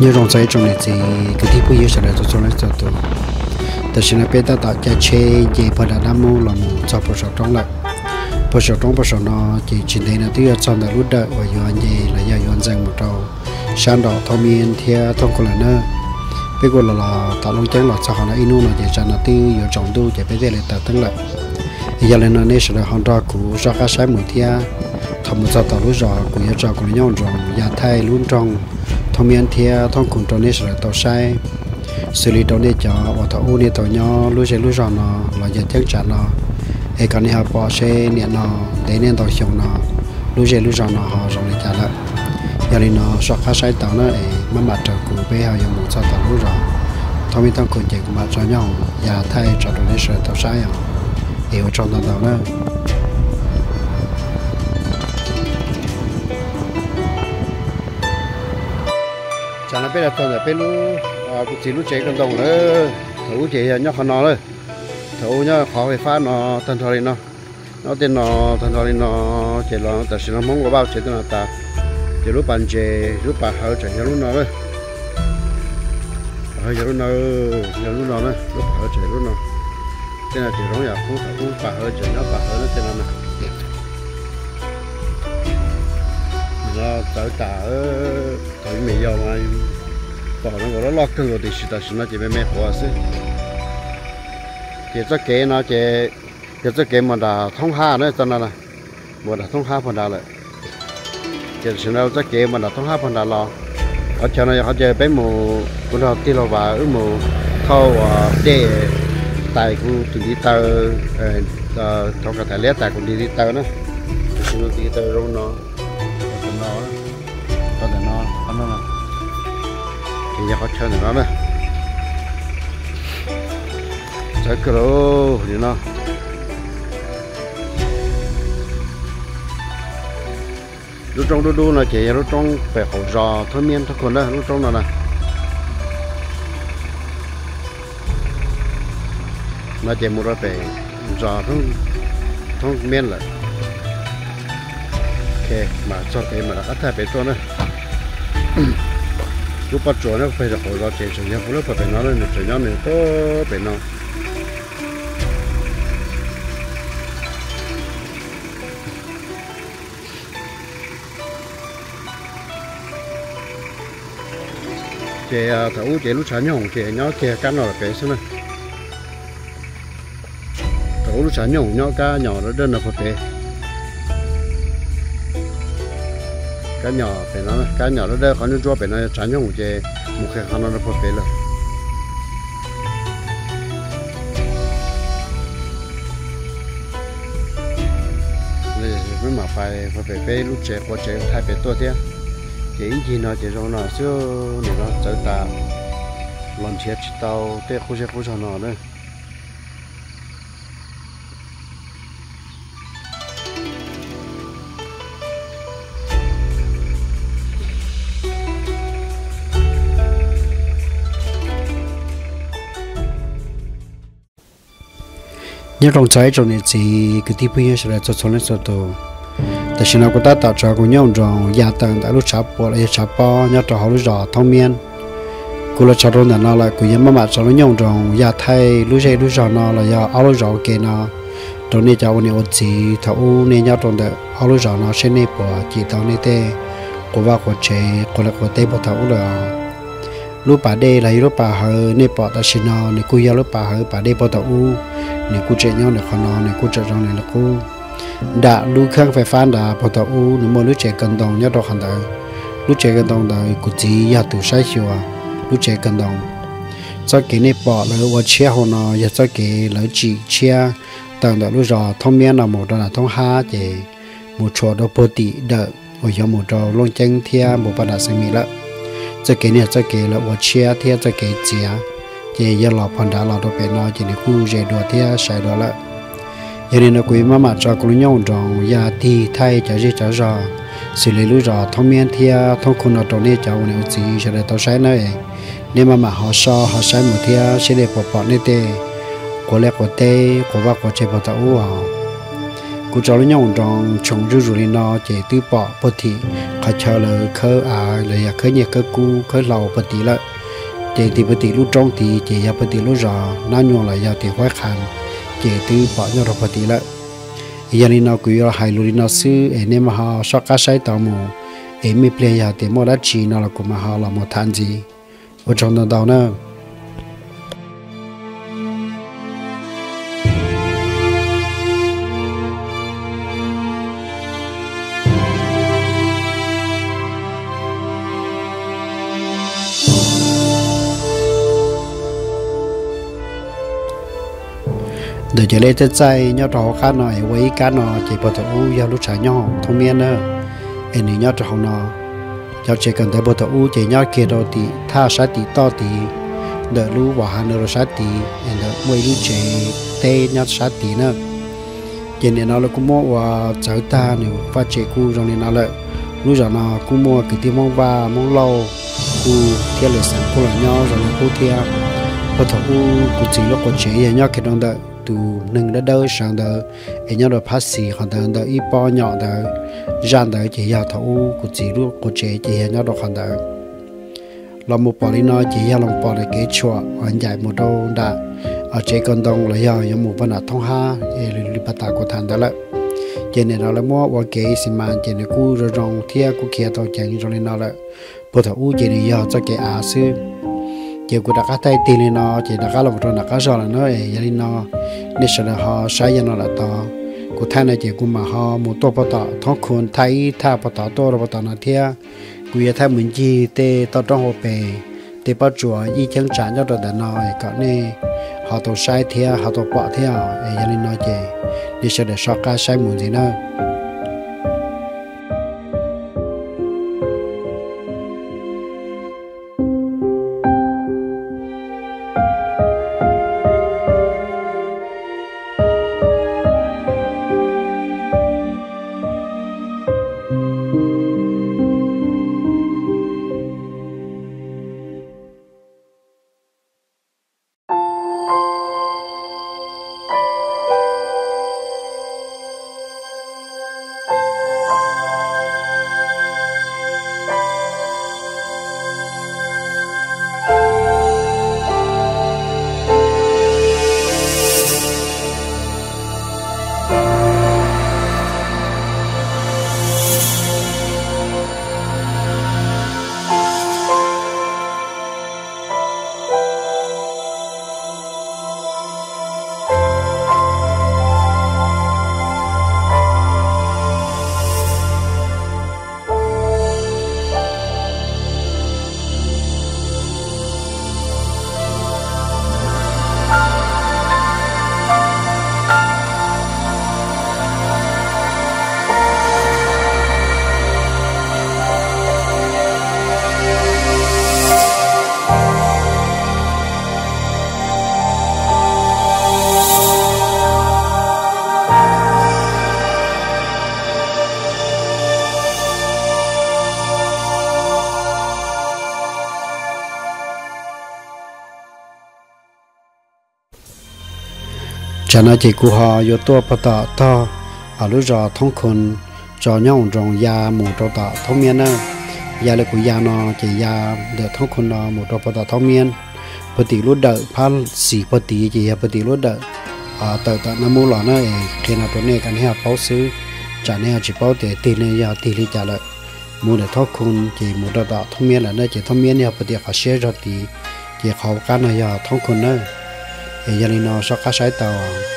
như rong giấy trong này thì cái thứ bây giờ sẽ là tôi cho nó cho tôi tại sao nó biết ta tạo cho chế gì phải là đam mưu là một cho bộ sọ trong lại bộ sọ trong bộ sọ nó chỉ chỉ thấy là thứ trong là lúc đợi và yêu anh gì là yêu anh rằng một trâu sáng đó thông miên thia thông còn là nữa bây giờ là tạo long chén là sao họ nó inu là chỉ cho nó thứ yêu trọng tu chỉ bây giờ là tạo tương lại giờ là nó nên sẽ là hòn ra cũ ra cá sái một thia thầm một sao tạo lúc rồi cũng yêu trò cũng nhau rồi nhà thay luôn trong thông miên thì thông cùng trong này sẽ tàu sai xử lý trong này cho và thọ u này tàu nhau lúa sẽ lúa rồi nó là giờ chắc chắn nó hệ cái nhà bỏ xe nè nó để nên tàu xuống nó lúa sẽ lúa rồi nó họ rồi này trả lại giờ này nó sọt khá sai tàu nó mà mặt trời cũng bây giờ giờ một sao tàu lúa rồi thông miên thông cùng chỉ cũng mặt cho nhau và thay cho trong này sẽ tàu sai à yêu trong tàu đó chẳng là bây giờ tôi là bây lúc à, cũng chỉ lúc chạy con đồng nữa thấu chỉ à, nhóc con nó thôi thấu nhá, khó phải phát, nó thần thoại nó. Nó tên nó thần thoại nó chỉ là tại sao nó mong có bao chỉ tên là ta chỉ lúc bàn chế, lúc bàn hơi chạy lúc nó rồi hơi lúc nó lúc nó nữa lúc hơi chạy lúc nó tên là chỉ giống như cũng cũng bà hơi chạy nó bà hơi nó tên là nào? Nó tới cả tới mấy giờ mà bỏ nó gọi nó lọt thân rồi thì sự ta nó chỉ mới mẹ hoa sư chỉ cho kế nó chỉ chỉ cho kế mà đã thông ha nữa cho nên là mà đã thông ha phần đã lại chỉ sự nó cho kế mà đã thông ha phần đã lo ở chỗ này họ chơi bé mù cũng là tiêu vào ứ mù thâu để tại cũng tụi đi tàu trong cái tài lét tại cũng đi đi tàu nữa sự nó đi tàu luôn nó nó thì nhà họ chơi nó nè chơi cờ đi nó lúc trong đu đu là chỉ lúc trong phải hỗ giò thôi miên thôi còn đó lúc trong là nè nó chỉ mua ra phải giò thông thông miên lại ok mà cho cái mà đã thay phải cho nữa chú bắt chuột nó phải là hồi đó chơi chơi nhau lúc phải nó lên chơi nhau này to phải nó chơi à, thấu chơi lúc sáng nhộng chơi nhau chơi cá nó là bé xem này thấu lúc sáng nhộng nhau cá nhỏ nó đơn là phải bé cá nhỏ phải nó cá nhỏ nó đây có những chỗ phải nó tránh cho một cái một cái khăn nó nó phải là với mà phải phải phải phải lúc trẻ có trẻ thay phải tốt thế. Chế gì nó chỉ rồi nó xưa nó trở ta làm chết chỉ tàu để khu chế khu cho nó đấy. nhưng trong trái trong này chỉ cái tiếp bây sẽ là cho cho lên cho tổ ta xin nào có ta tạo cho cùng nhau trong gia tăng đã lúc chạp bỏ lại chạp bỏ nhau cho họ lúc rõ thông miên cô là cho rồi nó là cùng nhau mà mà cho nó nhau trong gia thay lúc dây lúc rõ nó là do áo lúc rõ kia nó trong này cháu này ổn chỉ thấu này nhau trong đó áo lúc rõ nó sẽ này bỏ chỉ tao này tê cô vợ cô chế cô là cô tê bỏ thấu rồi lúc bà đê là lúc bà hờ nè bỏ ta xin nó, nè cô lúc bà hờ bà đê bỏ ta u. Nè cô chạy nhau nè khó nó, nè cô chạy rong nè là cô đã lúc khang phải phán đã bỏ ta u, nè mỗi lúc chạy cần đồng nhau đó hẳn đời. Lúc chạy cần đồng đời cô chỉ ya tu sai chiều à. Lúc chạy cần đồng. Cho cái nè bỏ lỡ vợ chia hồ nó ya cho cái lỡ chị chia. Tầng đó lúc rồi thông miên là một đó là thông ha thì một chỗ đó bồ tị đợi ở giờ một chỗ long chân thia, một bà đã sinh mi lắm กูว่ากูเชกูละกูเต้ปวดท้องเลยลูกป่าเดย์เลยลูกป่าเฮเนี่ยปวดแต่ชินอเนี่ยกูยาลูกป่าเฮป่าเดย์ปวดท้องอู้ này cú chạy nhau này khó nó này cú chạy trong này là cú đã lu khang phải phán đã bảo tao u nếu mà lu chạy cần đồng nhau đó hành đạo lu chạy cần đồng đạo cú chỉ ya từ sai chiều à lu chạy cần đồng cho cái này bỏ là và chia hồ nó ya cho cái là chỉ chia tầng đó lu rõ thông miên là một đó là thông ha thì một chỗ đó bố tị đỡ ở trong một chỗ long chân thia một bà đã sinh mi lại cho cái này cho cháu nó nhau trong nó bỏ à lấy trồng rau nó chỉ khơi à là nhẹ khơi cú khơi lầu bớt thì lại. Chỉ thì bớt thì lúc trong thì chỉ ya dạ bớt thì lúc rõ nó nhon là ya dạ thì khoái khăn. Chỉ từ bỏ nhau rồi bớt thì lại. Giờ dạ này nó cứ hay lúc nó sư em em họ sao cá sai tao mù. Em mi play ya thì mua đã chỉ nó là cũng mà họ là một thanh gì? Ở trong đó nữa để cho lấy tới chạy nhớ trò khá nọ với cá nọ, chỉ bảo tao u giao lúc chạy nhau thông miên nữa em nhớ trò nọ cho chỉ cần tới bảo thủ chỉ nhớ kia đâu thì, tha sát thì to thì đỡ lú vào hàng nữa sát thì em đỡ mấy lú chế tê nhớ sát thì nữa. Chỉ nên nó là cũng mua và cháu ta nếu phát triển khu trong nên nó lại lúc giờ nó cũng mua cái tiếng mong ba mong lâu khu thiên lịch sản khu là nhau rồi khu thiên bảo thủ cũng chỉ lúc có chế nhớ cái đó đợi tu nâng đã đỡ sang đỡ. Ấy nhau đó phát xì hoàn toàn đỡ ít bao nhỏ đỡ. Ràn đỡ chỉ ya thấu của chỉ lúc của chế chỉ nhau đó hoàn toàn làm một bỏ đi nói, chỉ ya lòng bỏ là kế chùa, hoàn giải một đâu đã ở chế con đông là ya 有 một vấn đề thông ha để lưu bắt ta của thằng đó lại chế này nó là mua và kế xin mà, chế này cú rồi rong, thia cú kia tàu chèn rồi nên nó là bộ thấu chế này ya cho cái á sư chỉ của đặc tay tiền nó, chỉ đặc là một trong đặc rồi là nó ấy vậy nó, nên sợ là họ sai nó là to. Của thay này chỉ của mà họ một tổ bắt tỏ thong khuôn thay tha bắt tỏ tổ rồi bắt tỏ nó thia. Của giờ thay mình chi, tê tao trong hồ bể tê bắt chùa, y chân trả cho rồi để nó có nên họ tổ sai thia, họ tổ bỏ thia ấy vậy nó chỉ nên sợ để sợ cả sai muốn gì nữa. Cho nên chỉ cụ họ yếu tố bắt tỏ to ở lúc giờ thông khôn cho nhau trong ya một trâu tỏ thông miên nữa ya là của ya nó chỉ ya để thông khôn nó một trâu bắt tỏ thông miên bất tỷ lúc đợi phát xỉ bất tỷ chỉ bất tỷ lúc đợi ở tờ tờ nó mua lọ nó khi nào tụi này cần heo báo xứ trả nên chỉ báo để tiền này ya tiền đi trả lại mua để thông khôn chỉ một trâu tỏ thông miên là nó chỉ thông miên ya bất tỷ họ share cho tỷ chỉ họ cái này ya thông khôn nữa e, jalino sokasa eta ba,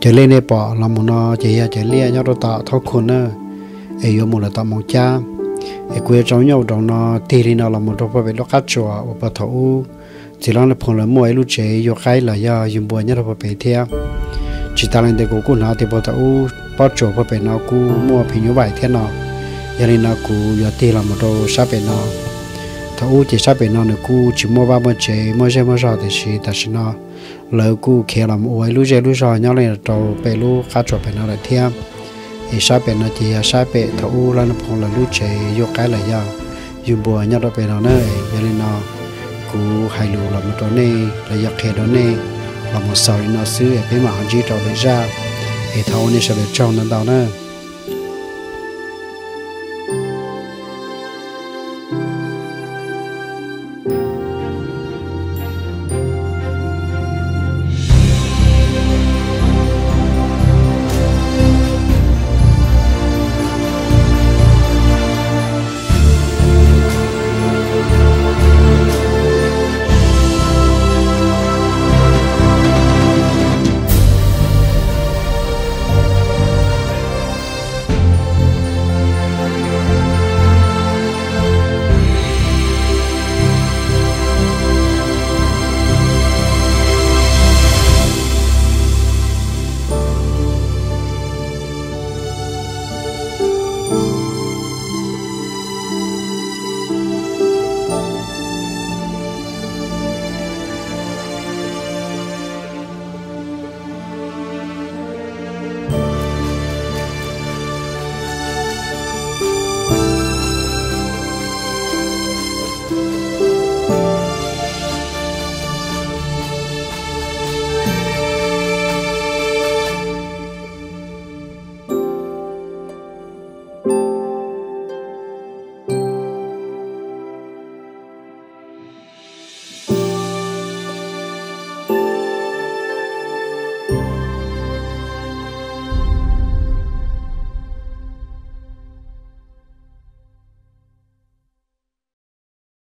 cá chế lên này bỏ là muốn nó chế ya chế lia nhau đó tạo thao khuôn nữa ấy yêu một là tạo mong cha ấy quê cháu nhau đó nó thì thì nó là một trong bảo vệ nó cắt chùa và bảo thấu chỉ là phong là mua lúc chế yêu cái là ya dùng bùa nhau đó bảo vệ theo chỉ ta lên để cố cố nó thì bảo thấu bảo chùa bảo vệ nó cố mua phi nhũ bài thế nào. Giờ nên nó cố yo thì là một đồ sắp về nó thấu chỉ sắp về nó nữa cố chỉ mua ba mươi chế mua chế mua sao thì chỉ ta xin nó lỡ cú kia làm ôi lúc chế lúc sao nhau này trâu bể lúc cá trộn bể nó là thiam thì sao bể nó chỉ sao bể thấu là nó phong là lúc chế vô cái là do dù bùa nhau đó bể nó nơi giờ nên nó. Cú hai lù là một trâu này là do khe đó này là một sợi nó xứ ở bên mà họ chỉ trâu được ra thì thấu này sẽ được trâu nó đâu nữa